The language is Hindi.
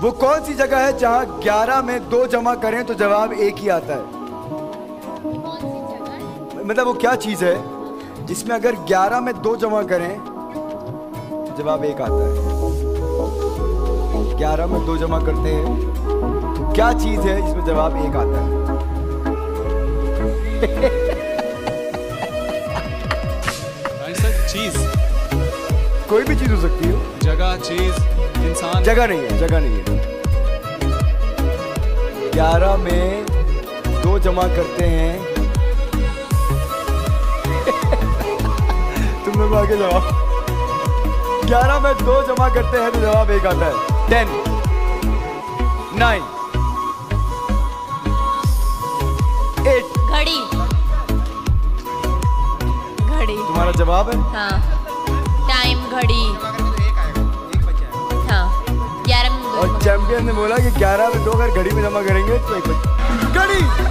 वो कौन सी जगह है जहाँ 11 में दो जमा करें तो जवाब एक ही आता है? मतलब वो क्या चीज़ है? जिसमें अगर 11 में दो जमा करें तो जवाब एक आता है। 11 में दो जमा करते हैं तो क्या चीज़ है जिसमें जवाब एक आता है? चीज़। कोई भी चीज़ हो सकती है। जगह चीज़। जगह नहीं है जगह नहीं है। ग्यारह में दो जमा करते हैं। तुम लोग आगे जवाब। ग्यारह में दो जमा करते हैं तो जवाब एक आता है। टेन नाइन एट घड़ी। घड़ी। तुम्हारा जवाब है? हाँ। टाइम घड़ी। और चैंपियन ने बोला कि 11 में दो अगर घड़ी में जमा करेंगे तो एक घड़ी!